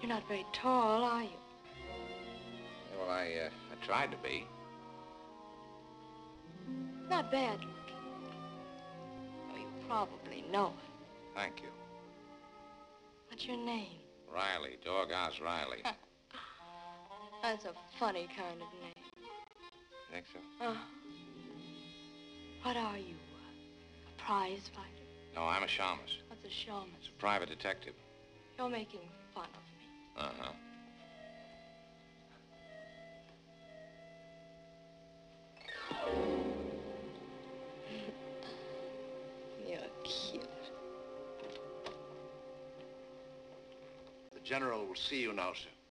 You're not very tall, are you? Well, I, uh, I tried to be. Not bad looking. Oh, you probably know it. Thank you. What's your name? Reilly, Dog Oz Reilly. That's a funny kind of name. Think so? Uh, what are you? A prize fighter? No, I'm a shamus. What's a shamus? It's a private detective. You're making fun of me. Uh-huh. You're cute. The general will see you now, sir.